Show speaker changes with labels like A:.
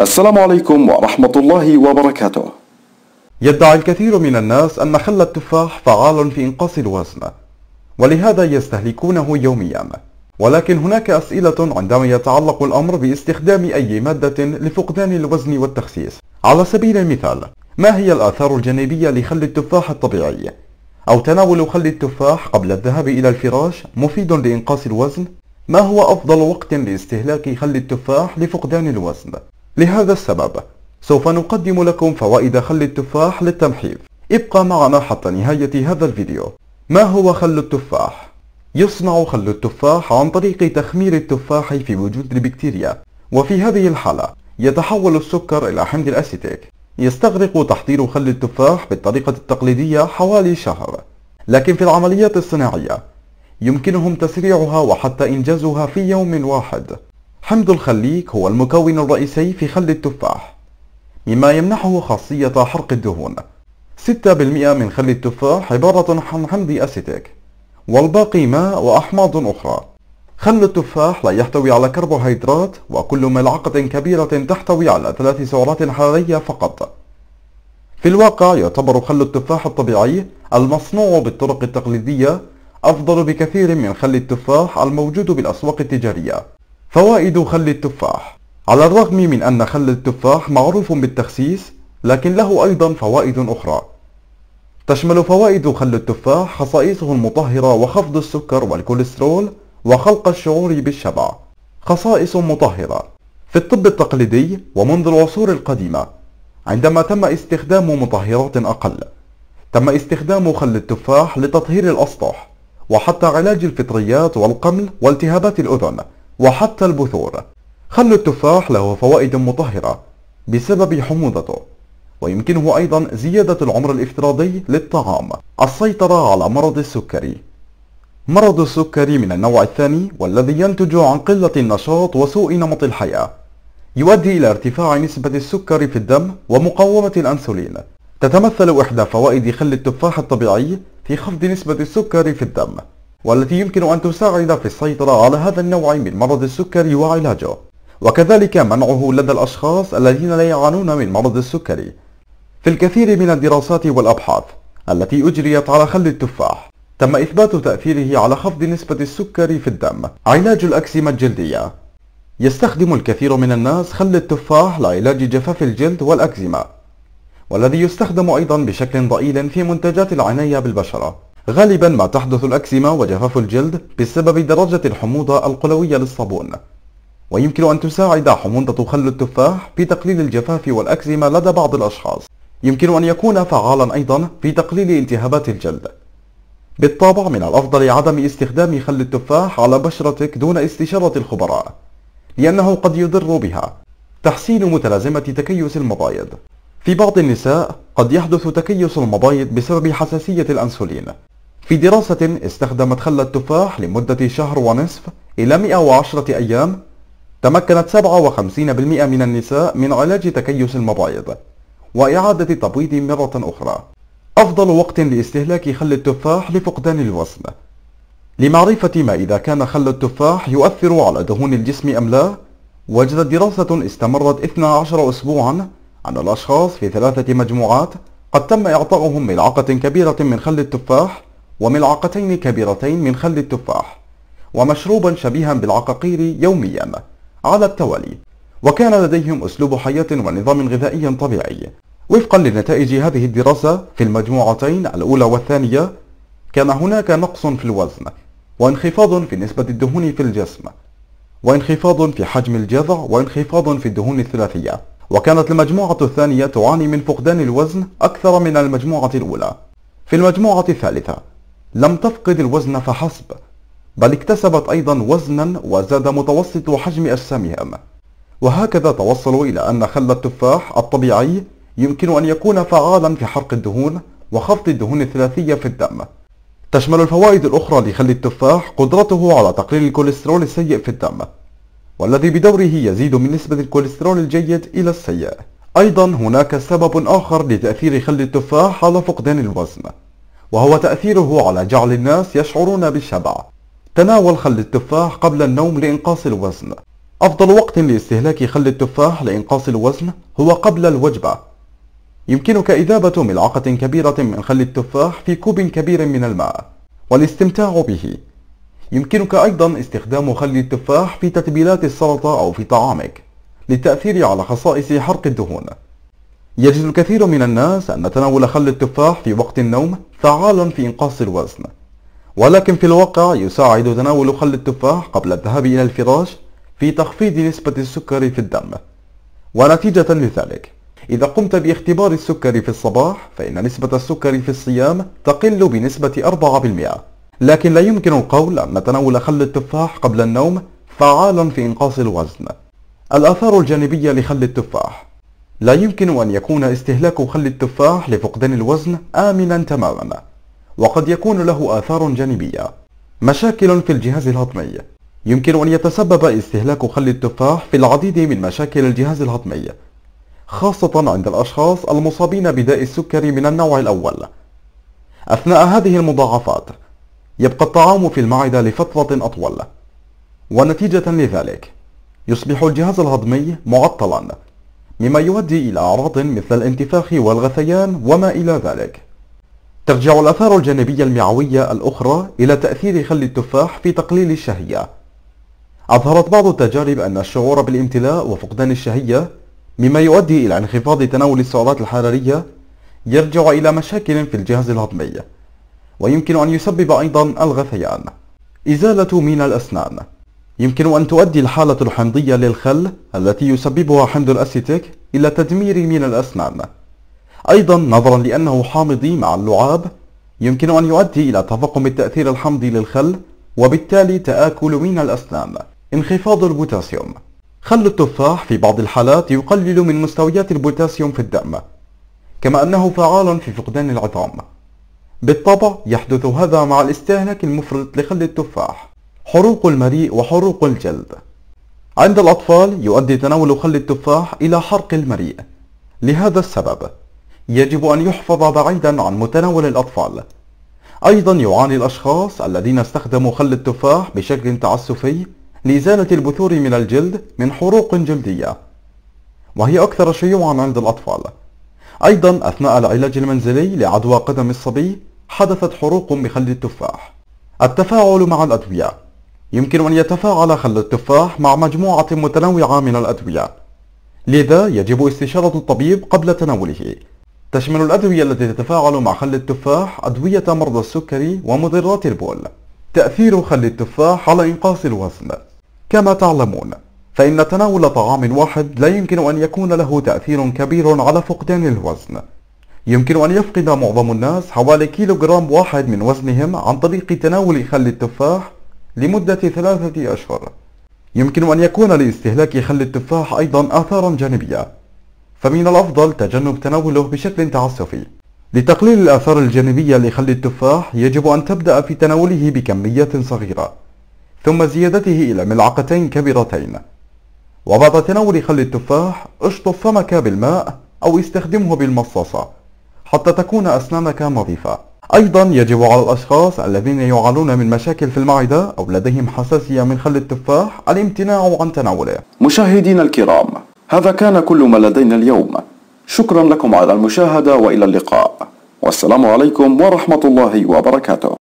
A: السلام عليكم ورحمة الله وبركاته
B: يدعي الكثير من الناس أن خل التفاح فعال في إنقاص الوزن ولهذا يستهلكونه يوميا ولكن هناك أسئلة عندما يتعلق الأمر باستخدام أي مادة لفقدان الوزن والتخسيس على سبيل المثال ما هي الآثار الجانبية لخل التفاح الطبيعي؟ أو تناول خل التفاح قبل الذهاب إلى الفراش مفيد لإنقاص الوزن؟ ما هو أفضل وقت لاستهلاك خل التفاح لفقدان الوزن؟ لهذا السبب سوف نقدم لكم فوائد خل التفاح للتنحيف ابقى معنا حتى نهاية هذا الفيديو. ما هو خل التفاح؟ يصنع خل التفاح عن طريق تخمير التفاح في وجود البكتيريا وفي هذه الحالة يتحول السكر إلى حمض الأسيتيك. يستغرق تحضير خل التفاح بالطريقة التقليدية حوالي شهر. لكن في العمليات الصناعية يمكنهم تسريعها وحتى إنجازها في يوم واحد. حمض الخليك هو المكون الرئيسي في خل التفاح مما يمنحه خاصية حرق الدهون. 6% من خل التفاح عبارة عن حمض أسيتيك والباقي ماء وأحماض أخرى. خل التفاح لا يحتوي على كربوهيدرات وكل ملعقة كبيرة تحتوي على ثلاث سعرات حرارية فقط. في الواقع يعتبر خل التفاح الطبيعي المصنوع بالطرق التقليدية أفضل بكثير من خل التفاح الموجود بالأسواق التجارية. فوائد خل التفاح. على الرغم من أن خل التفاح معروف بالتخسيس لكن له أيضا فوائد أخرى. تشمل فوائد خل التفاح خصائصه المطهرة وخفض السكر والكوليسترول وخلق الشعور بالشبع. خصائص مطهرة. في الطب التقليدي ومنذ العصور القديمة عندما تم استخدام مطهرات أقل تم استخدام خل التفاح لتطهير الأسطح وحتى علاج الفطريات والقمل والتهابات الأذن. وحتى البثور. خل التفاح له فوائد مطهرة بسبب حموضته ويمكنه أيضا زيادة العمر الافتراضي للطعام. السيطرة على مرض السكري. مرض السكري من النوع الثاني والذي ينتج عن قلة النشاط وسوء نمط الحياة. يؤدي إلى ارتفاع نسبة السكر في الدم ومقاومة الأنسولين. تتمثل إحدى فوائد خل التفاح الطبيعي في خفض نسبة السكر في الدم. والتي يمكن أن تساعد في السيطرة على هذا النوع من مرض السكري وعلاجه. وكذلك منعه لدى الأشخاص الذين لا يعانون من مرض السكري. في الكثير من الدراسات والأبحاث التي أجريت على خل التفاح تم إثبات تأثيره على خفض نسبة السكر في الدم علاج الأكسمة الجلدية. يستخدم الكثير من الناس خل التفاح لعلاج جفاف الجلد والأكزيما والذي يستخدم أيضا بشكل ضئيل في منتجات العناية بالبشرة. غالبا ما تحدث الأكسمة وجفاف الجلد بسبب درجة الحموضة القلوية للصابون. ويمكن أن تساعد حموضة خل التفاح في تقليل الجفاف والأكزيما لدى بعض الأشخاص. يمكن أن يكون فعالا أيضا في تقليل التهابات الجلد. بالطبع من الأفضل عدم استخدام خل التفاح على بشرتك دون استشارة الخبراء لأنه قد يضر بها. تحسين متلازمة تكيس المبايض في بعض النساء قد يحدث تكيس المبايض بسبب حساسية الأنسولين. في دراسة استخدمت خل التفاح لمدة شهر ونصف إلى 110 أيام تمكنت 57% من النساء من علاج تكيس المبايض وإعادة تبويض مرة أخرى. أفضل وقت لاستهلاك خل التفاح لفقدان الوزن. لمعرفة ما إذا كان خل التفاح يؤثر على دهون الجسم أم لا وجدت دراسة استمرت 12 أسبوعا عن الأشخاص في ثلاثة مجموعات قد تم إعطائهم ملعقة كبيرة من خل التفاح وملعقتين كبيرتين من خل التفاح ومشروبا شبيها بالعقاقير يوميا على التوالي وكان لديهم أسلوب حياة ونظام غذائي طبيعي. وفقا لنتائج هذه الدراسة في المجموعتين الأولى والثانية كان هناك نقص في الوزن وانخفاض في نسبة الدهون في الجسم وانخفاض في حجم الجذع وانخفاض في الدهون الثلاثية. وكانت المجموعة الثانية تعاني من فقدان الوزن أكثر من المجموعة الأولى. في المجموعة الثالثة لم تفقد الوزن فحسب بل اكتسبت أيضا وزنا وزاد متوسط حجم أجسامهم. وهكذا توصلوا إلى أن خل التفاح الطبيعي يمكن أن يكون فعالا في حرق الدهون وخفض الدهون الثلاثية في الدم. تشمل الفوائد الأخرى لخل التفاح قدرته على تقليل الكوليسترول السيء في الدم والذي بدوره يزيد من نسبة الكوليسترول الجيد إلى السيء. أيضا هناك سبب آخر لتأثير خل التفاح على فقدان الوزن. وهو تأثيره على جعل الناس يشعرون بالشبع. تناول خل التفاح قبل النوم لإنقاص الوزن. أفضل وقت لاستهلاك خل التفاح لإنقاص الوزن هو قبل الوجبة. يمكنك إذابة ملعقة كبيرة من خل التفاح في كوب كبير من الماء والاستمتاع به. يمكنك أيضا استخدام خل التفاح في تتبيلات السلطة أو في طعامك للتأثير على خصائص حرق الدهون. يجد الكثير من الناس أن تناول خل التفاح في وقت النوم فعال في إنقاص الوزن. ولكن في الواقع يساعد تناول خل التفاح قبل الذهاب إلى الفراش في تخفيض نسبة السكر في الدم. ونتيجة لذلك إذا قمت باختبار السكر في الصباح فإن نسبة السكر في الصيام تقل بنسبة 4% لكن لا يمكن القول أن تناول خل التفاح قبل النوم فعال في إنقاص الوزن. الآثار الجانبية لخل التفاح لا يمكن أن يكون استهلاك خل التفاح لفقدان الوزن آمنا تماما وقد يكون له آثار جانبية. مشاكل في الجهاز الهضمي. يمكن أن يتسبب استهلاك خل التفاح في العديد من مشاكل الجهاز الهضمي خاصة عند الأشخاص المصابين بداء السكري من النوع الأول. أثناء هذه المضاعفات يبقى الطعام في المعدة لفترة أطول. ونتيجة لذلك يصبح الجهاز الهضمي معطلا. مما يؤدي إلى أعراض مثل الانتفاخ والغثيان وما إلى ذلك. ترجع الآثار الجانبية المعوية الأخرى إلى تأثير خل التفاح في تقليل الشهية. أظهرت بعض التجارب أن الشعور بالامتلاء وفقدان الشهية مما يؤدي إلى انخفاض تناول السعرات الحرارية يرجع إلى مشاكل في الجهاز الهضمي ويمكن أن يسبب أيضا الغثيان. إزالة من الأسنان. يمكن أن تؤدي الحالة الحمضية للخل التي يسببها حمض الأسيتيك إلى تدمير مينا الأسنان. أيضا نظرا لأنه حامضي مع اللعاب يمكن أن يؤدي إلى تفاقم التأثير الحمضي للخل وبالتالي تآكل مينا الأسنان. انخفاض البوتاسيوم. خل التفاح في بعض الحالات يقلل من مستويات البوتاسيوم في الدم كما أنه فعال في فقدان العظام. بالطبع يحدث هذا مع الاستهلاك المفرط لخل التفاح. حروق المريء وحروق الجلد. عند الأطفال يؤدي تناول خل التفاح إلى حرق المريء. لهذا السبب يجب أن يحفظ بعيدا عن متناول الأطفال. أيضا يعاني الأشخاص الذين استخدموا خل التفاح بشكل تعسفي لإزالة البثور من الجلد من حروق جلدية. وهي أكثر شيوعا عند الأطفال. أيضا أثناء العلاج المنزلي لعدوى قدم الصبي حدثت حروق بخل التفاح. التفاعل مع الأدوية يمكن أن يتفاعل خل التفاح مع مجموعة متنوعة من الأدوية. لذا يجب استشارة الطبيب قبل تناوله. تشمل الأدوية التي تتفاعل مع خل التفاح أدوية مرضى السكري ومضرات البول. تأثير خل التفاح على إنقاص الوزن. كما تعلمون فإن تناول طعام واحد لا يمكن أن يكون له تأثير كبير على فقدان الوزن. يمكن أن يفقد معظم الناس حوالي كيلوغرام واحد من وزنهم عن طريق تناول خل التفاح لمدة ثلاثة أشهر. يمكن أن يكون لاستهلاك خل التفاح أيضا آثارا جانبية. فمن الأفضل تجنب تناوله بشكل تعسفي. لتقليل الآثار الجانبية لخل التفاح يجب أن تبدأ في تناوله بكميات صغيرة ثم زيادته إلى ملعقتين كبيرتين. وبعد تناول خل التفاح اشطف فمك بالماء أو استخدمه بالمصاصة حتى تكون أسنانك نظيفة. أيضا يجب على الأشخاص الذين يعانون من مشاكل في المعدة أو لديهم حساسية من خل التفاح الامتناع عن تناوله.
A: مشاهدينا الكرام هذا كان كل ما لدينا اليوم. شكرا لكم على المشاهدة وإلى اللقاء. والسلام عليكم ورحمة الله وبركاته.